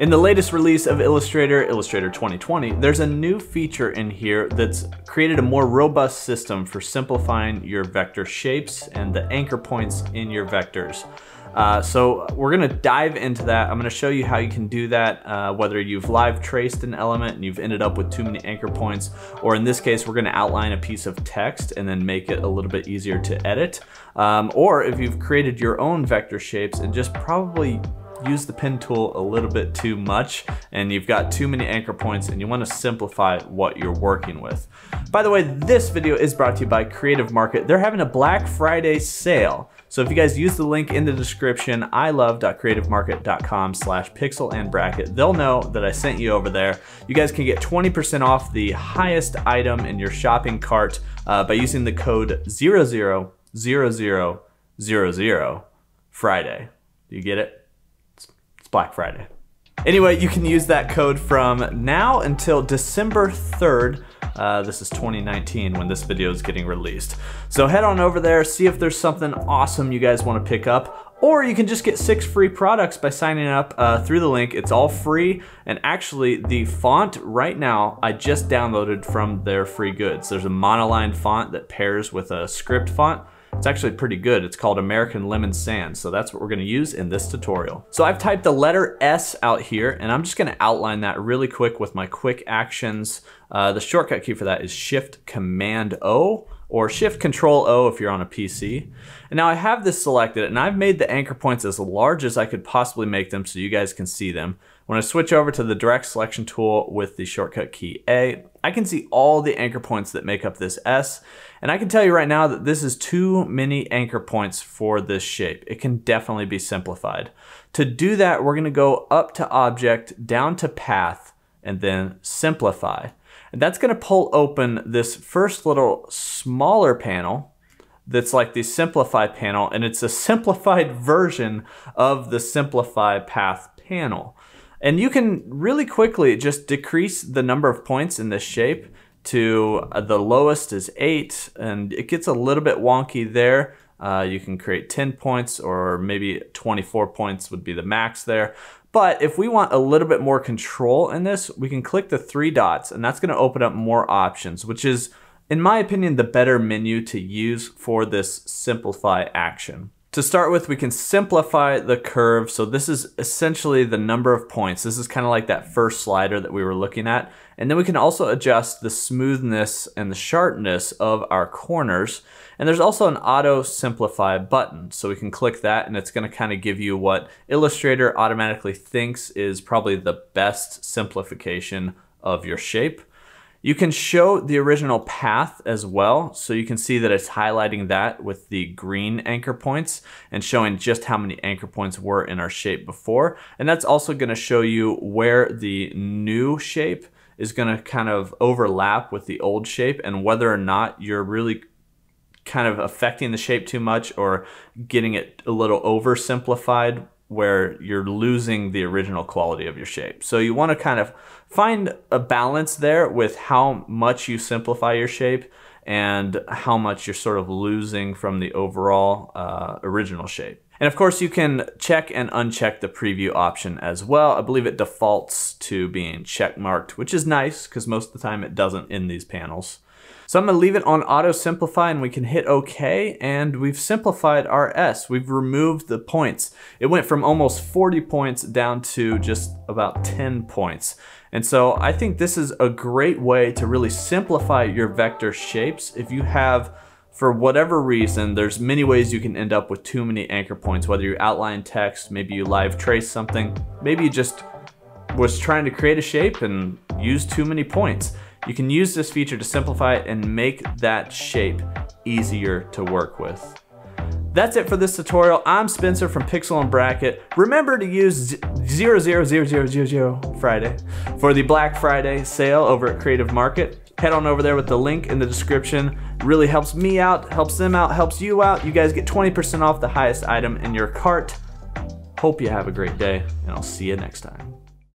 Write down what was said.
In the latest release of Illustrator, Illustrator 2020, there's a new feature in here that's created a more robust system for simplifying your vector shapes and the anchor points in your vectors. Uh, so we're gonna dive into that. I'm gonna show you how you can do that, uh, whether you've live traced an element and you've ended up with too many anchor points, or in this case, we're gonna outline a piece of text and then make it a little bit easier to edit. Um, or if you've created your own vector shapes and just probably use the pen tool a little bit too much and you've got too many anchor points and you wanna simplify what you're working with. By the way, this video is brought to you by Creative Market. They're having a Black Friday sale. So if you guys use the link in the description, ilove.creativemarket.com slash pixel and bracket, they'll know that I sent you over there. You guys can get 20% off the highest item in your shopping cart uh, by using the code 000000 Friday. Do you get it? Black Friday. Anyway, you can use that code from now until December 3rd. Uh, this is 2019 when this video is getting released. So head on over there, see if there's something awesome you guys want to pick up, or you can just get six free products by signing up uh, through the link. It's all free, and actually the font right now I just downloaded from their free goods. There's a monoline font that pairs with a script font. It's actually pretty good. It's called American Lemon Sand. so that's what we're gonna use in this tutorial. So I've typed the letter S out here, and I'm just gonna outline that really quick with my quick actions. Uh, the shortcut key for that is Shift Command O, or Shift Control O if you're on a PC. And now I have this selected, and I've made the anchor points as large as I could possibly make them so you guys can see them. When I switch over to the direct selection tool with the shortcut key A, I can see all the anchor points that make up this S. And I can tell you right now that this is too many anchor points for this shape. It can definitely be simplified. To do that, we're gonna go up to object, down to path, and then simplify. And that's gonna pull open this first little smaller panel that's like the simplify panel, and it's a simplified version of the simplify path panel. And you can really quickly just decrease the number of points in this shape to uh, the lowest is 8, and it gets a little bit wonky there. Uh, you can create 10 points or maybe 24 points would be the max there. But if we want a little bit more control in this, we can click the three dots and that's gonna open up more options, which is, in my opinion, the better menu to use for this simplify action. To start with, we can simplify the curve. So this is essentially the number of points. This is kind of like that first slider that we were looking at. And then we can also adjust the smoothness and the sharpness of our corners. And there's also an auto simplify button. So we can click that and it's gonna kind of give you what Illustrator automatically thinks is probably the best simplification of your shape. You can show the original path as well. So you can see that it's highlighting that with the green anchor points and showing just how many anchor points were in our shape before. And that's also gonna show you where the new shape is gonna kind of overlap with the old shape and whether or not you're really kind of affecting the shape too much or getting it a little oversimplified where you're losing the original quality of your shape. So you want to kind of find a balance there with how much you simplify your shape and how much you're sort of losing from the overall uh, original shape. And of course you can check and uncheck the preview option as well. I believe it defaults to being check marked, which is nice because most of the time it doesn't in these panels. So I'm gonna leave it on auto simplify and we can hit okay and we've simplified our S. We've removed the points. It went from almost 40 points down to just about 10 points. And so I think this is a great way to really simplify your vector shapes. If you have for whatever reason, there's many ways you can end up with too many anchor points, whether you outline text, maybe you live trace something, maybe you just was trying to create a shape and use too many points. You can use this feature to simplify it and make that shape easier to work with. That's it for this tutorial. I'm Spencer from Pixel and Bracket. Remember to use 000000 Friday for the Black Friday sale over at Creative Market. Head on over there with the link in the description. Really helps me out, helps them out, helps you out. You guys get 20% off the highest item in your cart. Hope you have a great day, and I'll see you next time.